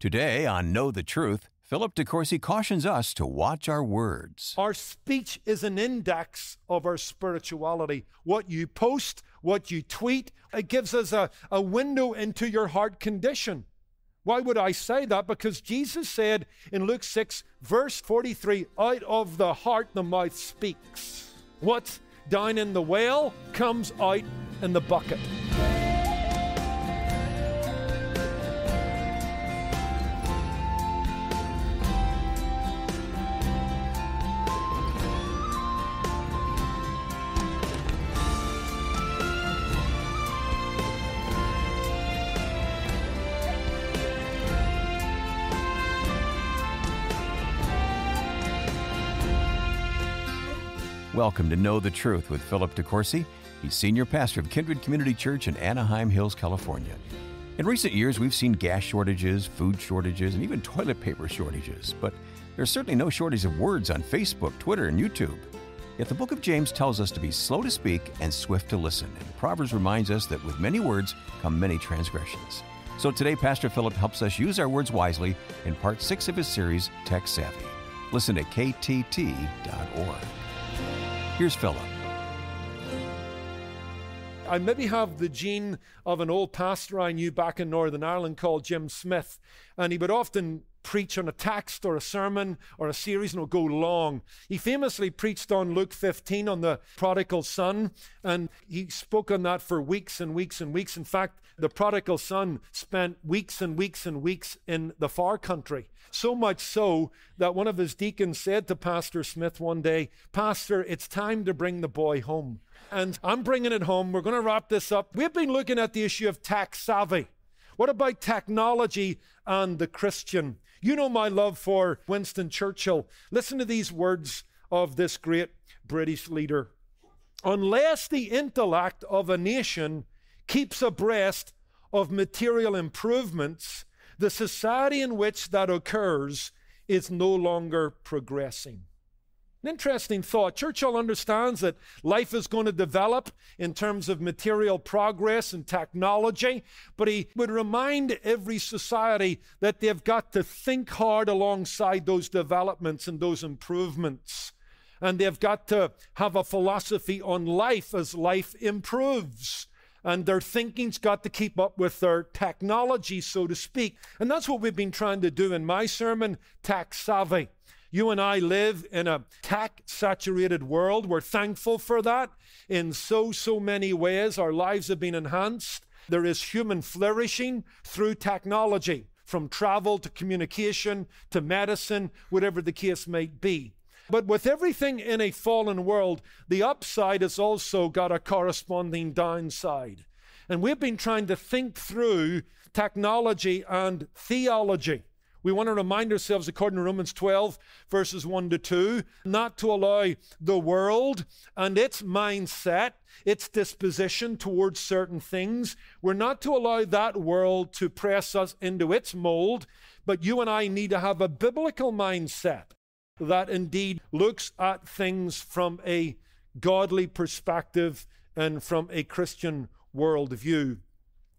Today on Know the Truth, Philip De Courcy cautions us to watch our words. Our speech is an index of our spirituality. What you post, what you tweet, it gives us a, a window into your heart condition. Why would I say that? Because Jesus said in Luke 6, verse 43, out of the heart the mouth speaks. What's down in the well comes out in the bucket. Welcome to Know the Truth with Philip De Courcy. He's senior pastor of Kindred Community Church in Anaheim Hills, California. In recent years, we've seen gas shortages, food shortages, and even toilet paper shortages, but there's certainly no shortage of words on Facebook, Twitter, and YouTube. Yet the book of James tells us to be slow to speak and swift to listen, and Proverbs reminds us that with many words come many transgressions. So today, Pastor Philip helps us use our words wisely in part six of his series, Tech Savvy. Listen to ktt.org. Here's Philip. I maybe have the gene of an old pastor I knew back in Northern Ireland called Jim Smith, and he would often preach on a text or a sermon or a series and it would go long. He famously preached on Luke 15 on the prodigal son, and he spoke on that for weeks and weeks and weeks. In fact, the prodigal son spent weeks and weeks and weeks in the far country. So much so that one of his deacons said to Pastor Smith one day, Pastor, it's time to bring the boy home. And I'm bringing it home. We're going to wrap this up. We've been looking at the issue of tech savvy. What about technology and the Christian? You know my love for Winston Churchill. Listen to these words of this great British leader. Unless the intellect of a nation keeps abreast of material improvements, the society in which that occurs is no longer progressing. An interesting thought. Churchill understands that life is going to develop in terms of material progress and technology, but he would remind every society that they've got to think hard alongside those developments and those improvements. And they've got to have a philosophy on life as life improves and their thinking's got to keep up with their technology, so to speak. And that's what we've been trying to do in my sermon, Tech Savvy. You and I live in a tech saturated world. We're thankful for that. In so, so many ways, our lives have been enhanced. There is human flourishing through technology, from travel to communication to medicine, whatever the case might be. But with everything in a fallen world, the upside has also got a corresponding downside. And we've been trying to think through technology and theology. We want to remind ourselves, according to Romans 12, verses 1 to 2, not to allow the world and its mindset, its disposition towards certain things. We're not to allow that world to press us into its mold, but you and I need to have a biblical mindset that indeed looks at things from a godly perspective and from a Christian worldview.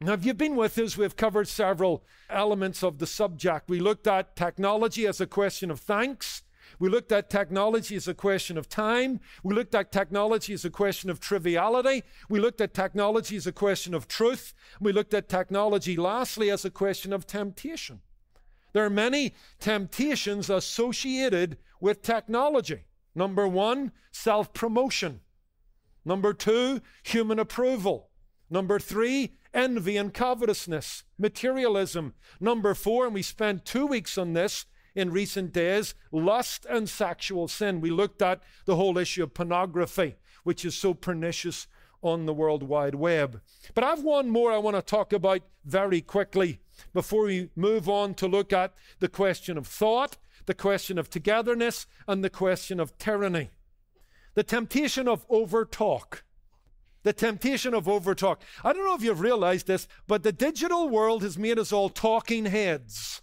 Now, if you've been with us, we've covered several elements of the subject. We looked at technology as a question of thanks. We looked at technology as a question of time. We looked at technology as a question of triviality. We looked at technology as a question of truth. We looked at technology, lastly, as a question of temptation. There are many temptations associated with technology. Number one, self promotion. Number two, human approval. Number three, envy and covetousness, materialism. Number four, and we spent two weeks on this in recent days, lust and sexual sin. We looked at the whole issue of pornography, which is so pernicious on the World Wide Web. But I've one more I want to talk about very quickly before we move on to look at the question of thought the question of togetherness, and the question of tyranny. The temptation of overtalk. The temptation of overtalk. I don't know if you've realized this, but the digital world has made us all talking heads.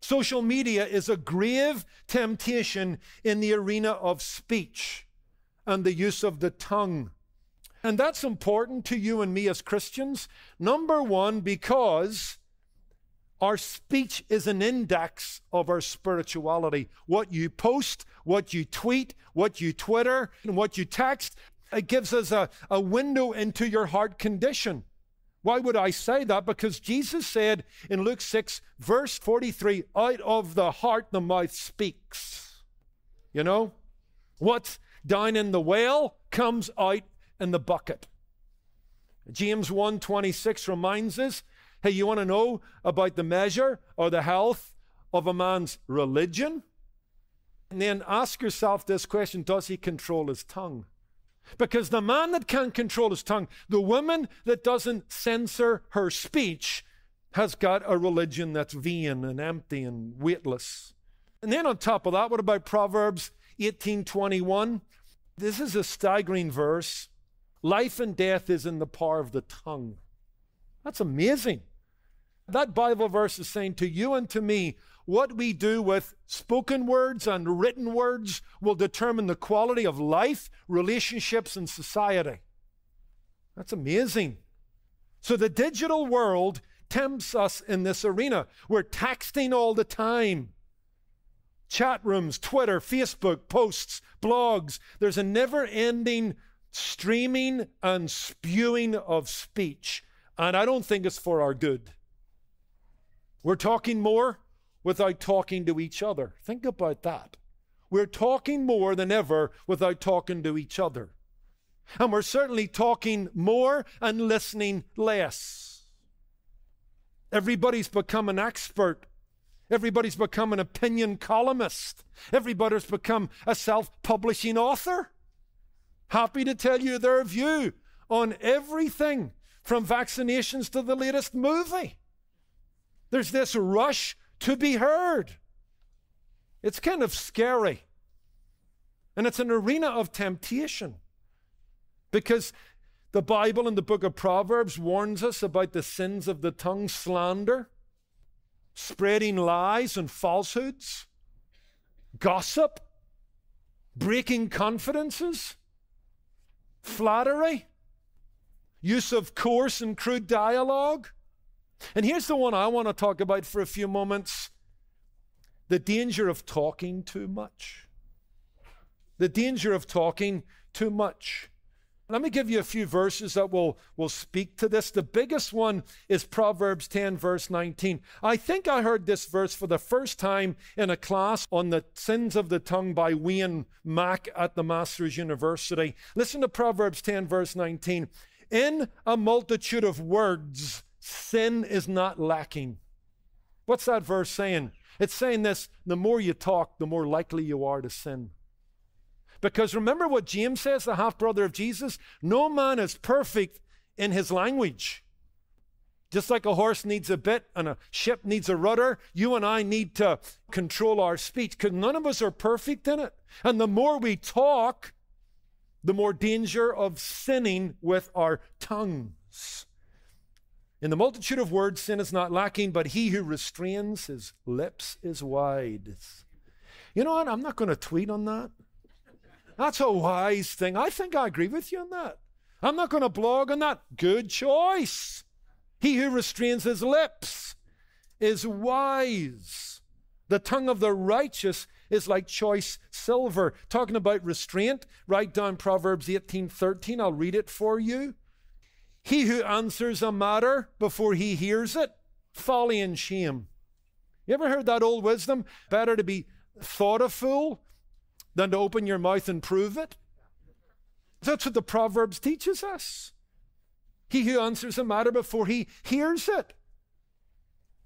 Social media is a grave temptation in the arena of speech and the use of the tongue. And that's important to you and me as Christians. Number one, because Our speech is an index of our spirituality. What you post, what you tweet, what you Twitter, and what you text, it gives us a, a window into your heart condition. Why would I say that? Because Jesus said in Luke 6, verse 43, out of the heart the mouth speaks. You know? What's down in the well comes out in the bucket. James 1:26 reminds us, hey, you want to know about the measure or the health of a man's religion? And then ask yourself this question, does he control his tongue? Because the man that can't control his tongue, the woman that doesn't censor her speech, has got a religion that's vain and empty and weightless. And then on top of that, what about Proverbs 18:21? This is a staggering verse. Life and death is in the power of the tongue. That's amazing. That Bible verse is saying to you and to me, what we do with spoken words and written words will determine the quality of life, relationships, and society. That's amazing. So the digital world tempts us in this arena. We're texting all the time. Chat rooms, Twitter, Facebook, posts, blogs. There's a never ending streaming and spewing of speech. And I don't think it's for our good. We're talking more without talking to each other. Think about that. We're talking more than ever without talking to each other. And we're certainly talking more and listening less. Everybody's become an expert. Everybody's become an opinion columnist. Everybody's become a self publishing author. Happy to tell you their view on everything from vaccinations to the latest movie. There's this rush to be heard. It's kind of scary. And it's an arena of temptation because the Bible in the book of Proverbs warns us about the sins of the tongue slander, spreading lies and falsehoods, gossip, breaking confidences, flattery, use of coarse and crude dialogue, and here's the one I want to talk about for a few moments the danger of talking too much. The danger of talking too much. Let me give you a few verses that will, will speak to this. The biggest one is Proverbs 10, verse 19. I think I heard this verse for the first time in a class on the sins of the tongue by Wayne Mack at the Masters University. Listen to Proverbs 10, verse 19. In a multitude of words, sin is not lacking. What's that verse saying? It's saying this the more you talk, the more likely you are to sin. Because remember what James says, the half brother of Jesus? No man is perfect in his language. Just like a horse needs a bit and a ship needs a rudder, you and I need to control our speech because none of us are perfect in it. And the more we talk, the more danger of sinning with our tongues. In the multitude of words, sin is not lacking, but he who restrains his lips is wise. You know what? I'm not going to tweet on that. That's a wise thing. I think I agree with you on that. I'm not going to blog on that. Good choice. He who restrains his lips is wise. The tongue of the righteous is like choice silver. Talking about restraint, write down Proverbs 18:13. I'll read it for you. He who answers a matter before he hears it, folly and shame. You ever heard that old wisdom? Better to be thought a fool than to open your mouth and prove it. That's what the Proverbs teaches us. He who answers a matter before he hears it.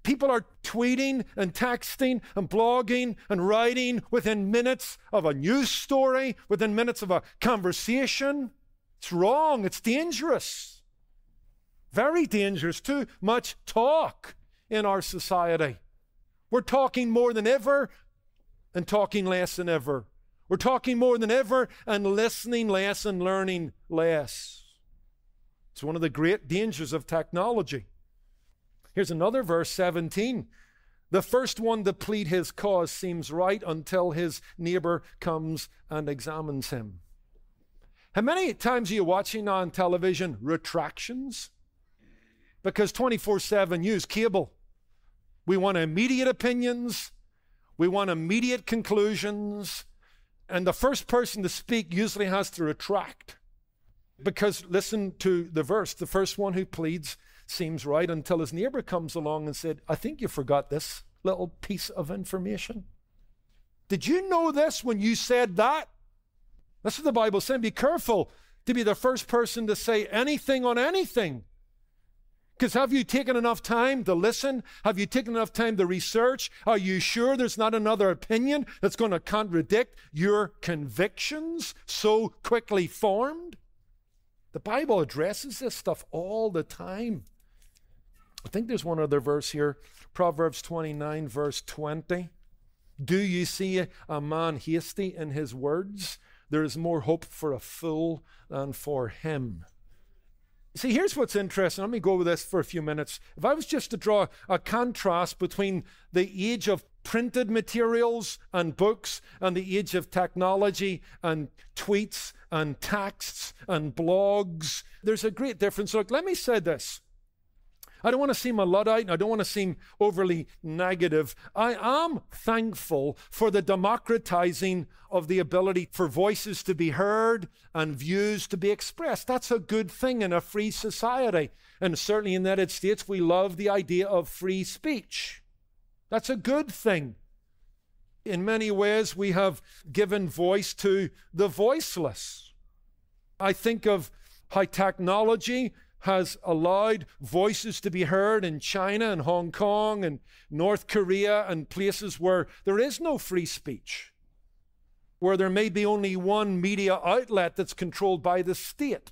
People are tweeting and texting and blogging and writing within minutes of a news story, within minutes of a conversation. It's wrong. It's dangerous. Very dangerous. Too much talk in our society. We're talking more than ever and talking less than ever. We're talking more than ever and listening less and learning less. It's one of the great dangers of technology. Here's another verse 17. The first one to plead his cause seems right until his neighbor comes and examines him. How many times are you watching on television retractions? Because 24 7 use cable. We want immediate opinions. We want immediate conclusions. And the first person to speak usually has to retract. Because listen to the verse the first one who pleads seems right until his neighbor comes along and said, I think you forgot this little piece of information. Did you know this when you said that? That's what the Bible said. Be careful to be the first person to say anything on anything. Because have you taken enough time to listen? Have you taken enough time to research? Are you sure there's not another opinion that's going to contradict your convictions so quickly formed? The Bible addresses this stuff all the time. I think there's one other verse here Proverbs 29, verse 20. Do you see a man hasty in his words? There is more hope for a fool than for him. See, here's what's interesting. Let me go with this for a few minutes. If I was just to draw a contrast between the age of printed materials and books and the age of technology and tweets and texts and blogs, there's a great difference. Look, let me say this. I don't want to seem a Luddite. I don't want to seem overly negative. I am thankful for the democratizing of the ability for voices to be heard and views to be expressed. That's a good thing in a free society. And certainly in the United States, we love the idea of free speech. That's a good thing. In many ways, we have given voice to the voiceless. I think of high technology has allowed voices to be heard in China and Hong Kong and North Korea and places where there is no free speech, where there may be only one media outlet that's controlled by the state.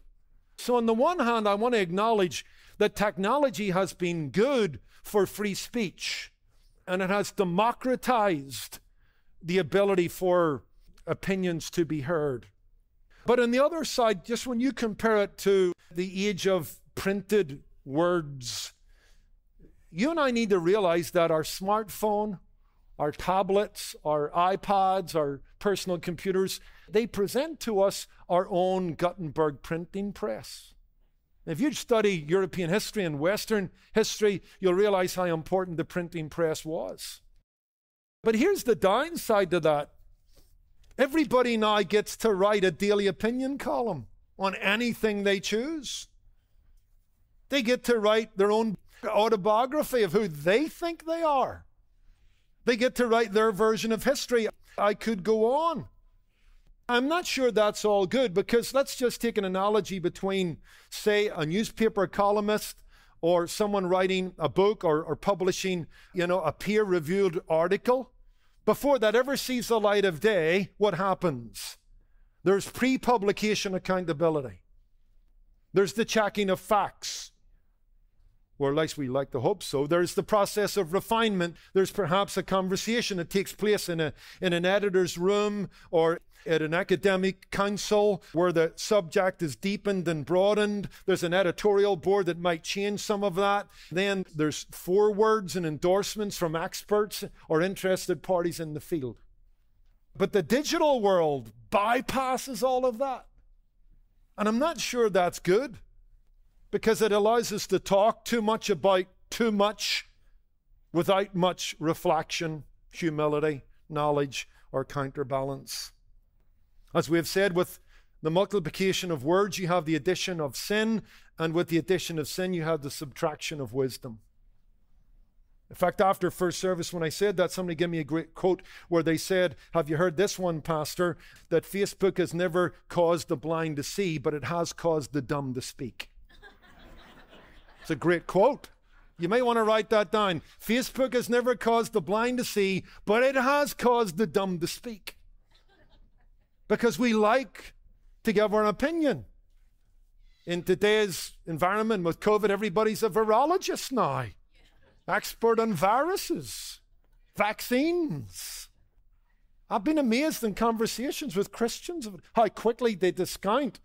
So, on the one hand, I want to acknowledge that technology has been good for free speech and it has democratized the ability for opinions to be heard. But on the other side, just when you compare it to the age of printed words, you and I need to realize that our smartphone, our tablets, our iPods, our personal computers, they present to us our own Gutenberg printing press. If you study European history and Western history, you'll realize how important the printing press was. But here's the downside to that Everybody now gets to write a daily opinion column on anything they choose. They get to write their own autobiography of who they think they are. They get to write their version of history. I could go on. I'm not sure that's all good because let's just take an analogy between, say, a newspaper columnist or someone writing a book or, or publishing, you know, a peer-reviewed article. Before that ever sees the light of day, what happens? There's pre publication accountability, there's the checking of facts. Or at least we like to hope so. There's the process of refinement. There's perhaps a conversation that takes place in, a, in an editor's room or at an academic council where the subject is deepened and broadened. There's an editorial board that might change some of that. Then there's forewords and endorsements from experts or interested parties in the field. But the digital world bypasses all of that. And I'm not sure that's good because it allows us to talk too much about too much without much reflection, humility, knowledge, or counterbalance. As we have said, with the multiplication of words, you have the addition of sin, and with the addition of sin, you have the subtraction of wisdom. In fact, after first service, when I said that, somebody gave me a great quote where they said, Have you heard this one, Pastor? That Facebook has never caused the blind to see, but it has caused the dumb to speak. It's a great quote. You may want to write that down. Facebook has never caused the blind to see, but it has caused the dumb to speak because we like to give our opinion. In today's environment with COVID, everybody's a virologist now, expert on viruses, vaccines. I've been amazed in conversations with Christians of how quickly they discount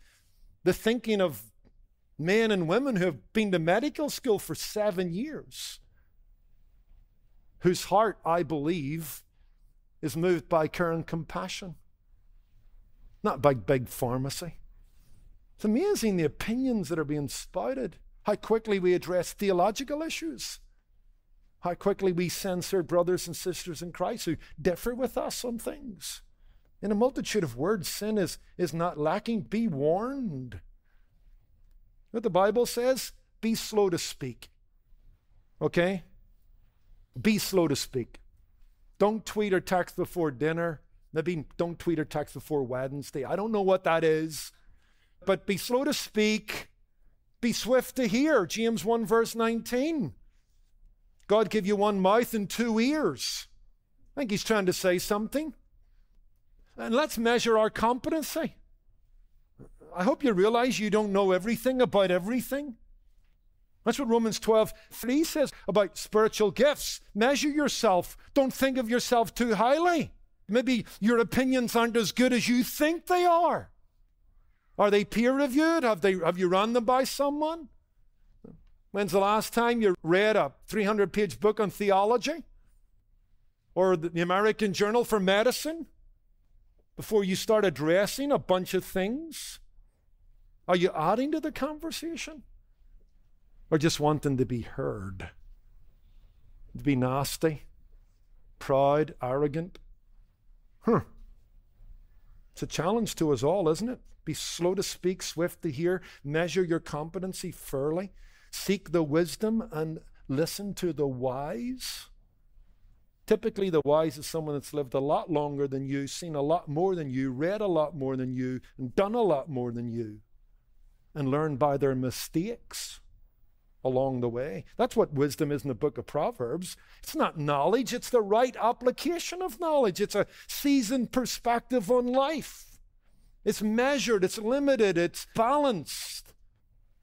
the thinking of men and women who have been to medical school for seven years, whose heart, I believe, is moved by care and compassion not by big pharmacy. It's amazing the opinions that are being spouted, how quickly we address theological issues. how quickly we censor brothers and sisters in Christ who differ with us on things. In a multitude of words, sin is, is not lacking. Be warned. What the Bible says? Be slow to speak. Okay? Be slow to speak. Don't tweet or text before dinner. Maybe don't tweet or text before Wednesday. I don't know what that is. But be slow to speak. Be swift to hear. James 1, verse 19. God give you one mouth and two ears. I think he's trying to say something. And let's measure our competency. I hope you realize you don't know everything about everything. That's what Romans 12, 3 says about spiritual gifts. Measure yourself. Don't think of yourself too highly. Maybe your opinions aren't as good as you think they are. Are they peer reviewed? Have, they, have you run them by someone? When's the last time you read a 300 page book on theology? Or the American Journal for Medicine? Before you start addressing a bunch of things? Are you adding to the conversation? or just wanting to be heard, to be nasty, proud, arrogant. Huh. It's a challenge to us all, isn't it? Be slow to speak, swift to hear, measure your competency fairly, seek the wisdom and listen to the wise. Typically, the wise is someone that's lived a lot longer than you, seen a lot more than you, read a lot more than you, and done a lot more than you, and learn by their mistakes along the way. That's what wisdom is in the book of Proverbs. It's not knowledge, it's the right application of knowledge. It's a seasoned perspective on life. It's measured, it's limited, it's balanced.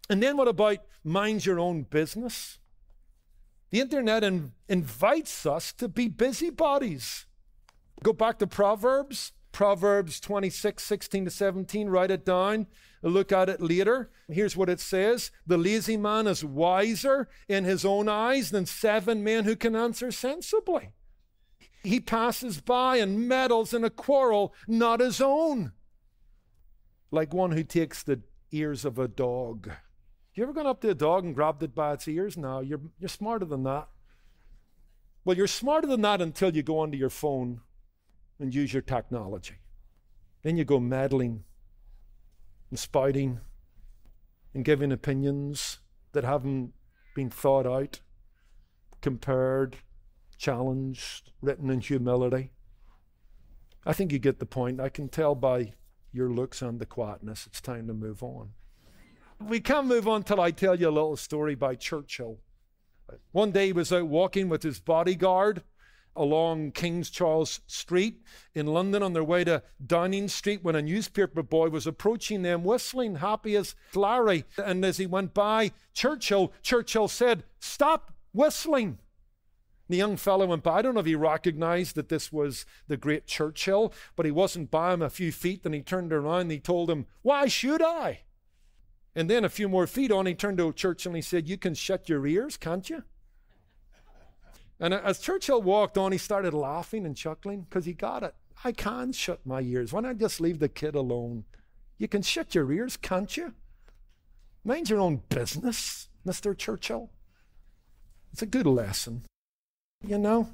And then what about mind your own business? The internet in, invites us to be busybodies. Go back to Proverbs, Proverbs 26, 16 to 17, write it down look at it later. Here's what it says The lazy man is wiser in his own eyes than seven men who can answer sensibly. He passes by and meddles in a quarrel not his own, like one who takes the ears of a dog. You ever gone up to a dog and grabbed it by its ears? No, you're, you're smarter than that. Well, you're smarter than that until you go onto your phone and use your technology. Then you go meddling and spouting and giving opinions that haven't been thought out, compared, challenged, written in humility. I think you get the point. I can tell by your looks and the quietness, it's time to move on. We can't move on till I tell you a little story by Churchill. One day he was out walking with his bodyguard along King's Charles Street in London on their way to Downing Street when a newspaper boy was approaching them whistling, happy as Larry. And as he went by Churchill, Churchill said, Stop whistling. The young fellow went by. I don't know if he recognized that this was the great Churchill, but he wasn't by him a few feet. Then he turned around and he told him, Why should I? And then a few more feet on, he turned to Churchill and he said, You can shut your ears, can't you? And as Churchill walked on, he started laughing and chuckling because he got it. I can shut my ears. Why not just leave the kid alone? You can shut your ears, can't you? Mind your own business, Mr. Churchill. It's a good lesson. You know,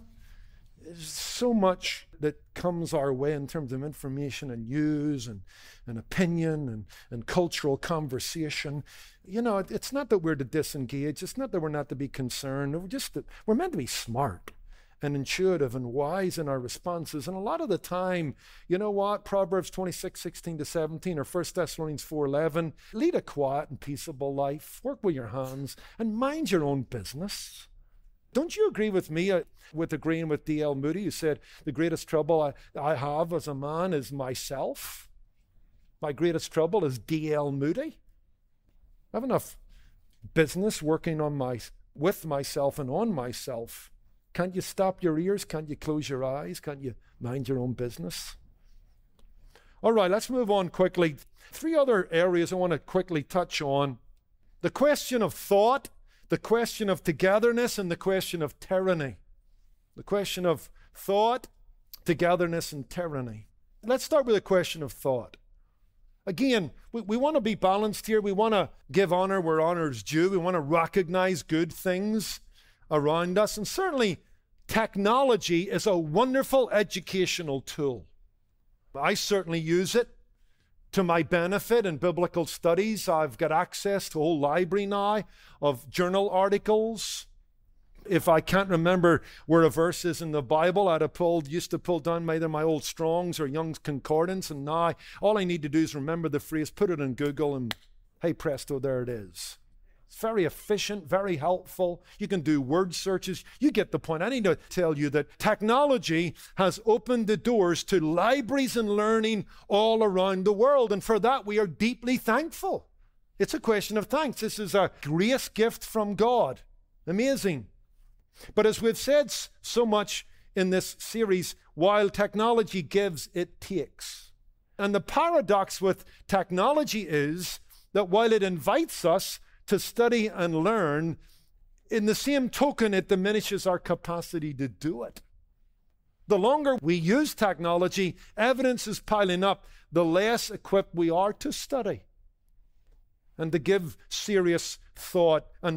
there's so much that comes our way in terms of information and news and, and opinion and, and cultural conversation. You know, it, it's not that we're to disengage. It's not that we're not to be concerned. We're just we're meant to be smart and intuitive and wise in our responses. And a lot of the time, you know what? Proverbs 26, 16 to 17 or 1 Thessalonians 4, 11. Lead a quiet and peaceable life. Work with your hands and mind your own business. Don't you agree with me uh, with agreeing with D.L. Moody, who said, The greatest trouble I, I have as a man is myself? My greatest trouble is D.L. Moody. I have enough business working on my, with myself and on myself. Can't you stop your ears? Can't you close your eyes? Can't you mind your own business? All right, let's move on quickly. Three other areas I want to quickly touch on. The question of thought the question of togetherness and the question of tyranny. The question of thought, togetherness, and tyranny. Let's start with the question of thought. Again, we, we want to be balanced here. We want to give honor where honor is due. We want to recognize good things around us. And certainly, technology is a wonderful educational tool. I certainly use it to my benefit in biblical studies. I've got access to a whole library now of journal articles. If I can't remember where a verse is in the Bible, I'd have pulled, used to pull down either my old Strongs or Young's Concordance, and now all I need to do is remember the phrase, put it in Google, and hey presto, there it is. Very efficient, very helpful. You can do word searches. You get the point. I need to tell you that technology has opened the doors to libraries and learning all around the world. And for that, we are deeply thankful. It's a question of thanks. This is a grace gift from God. Amazing. But as we've said so much in this series, while technology gives, it takes. And the paradox with technology is that while it invites us to study and learn, in the same token, it diminishes our capacity to do it. The longer we use technology, evidence is piling up, the less equipped we are to study and to give serious thought and